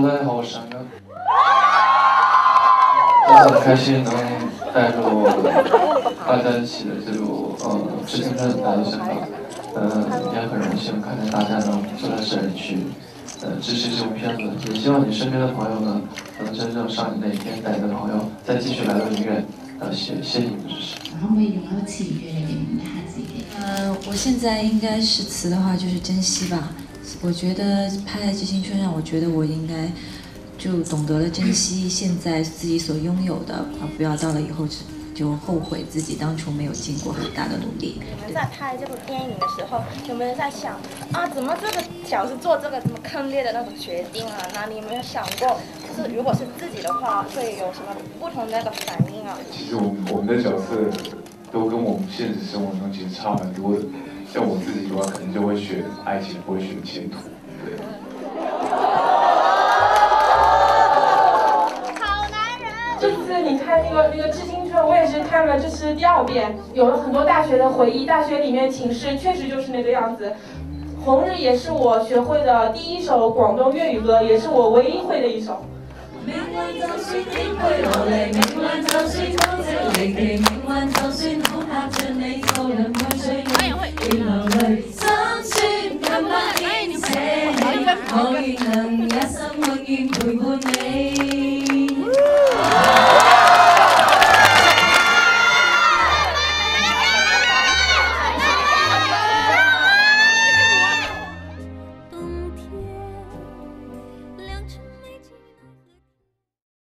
大家好，我是安哥。这很开心能带着我大家一起的这之前自行车》来现场，嗯也很荣幸看见大家能坐在这里去呃支持这部片子，也希望你身边的朋友呢能真正上你那一天带你的朋友再继续来到影院，呃谢谢你们的支持。然后我用那个词越来越孩子一点。嗯，我现在应该是词的话就是珍惜吧。我觉得拍《致青春》让我觉得我应该就懂得了珍惜 现在自己所拥有的，啊，不要到了以后就就后悔自己当初没有经过很大的努力。你们在拍这部电影的时候，有没有在想啊，怎么这个角色做这个这么坑爹的那种决定啊？那你有没有想过，就是如果是自己的话，会有什么不同的那个反应啊？其实我们我们的角色都跟我们现实生活中其实差蛮多的。像我自己的话，可能就会选爱情，不会选前途，对。好男人。这次你看那个那个《知青春，我也是看了，这是第二遍，有了很多大学的回忆。大学里面寝室确实就是那个样子。红日也是我学会的第一首广东粤语歌，也是我唯一会的一首。có nghi ngần nhá sớm hơn im tuổi buồn nay.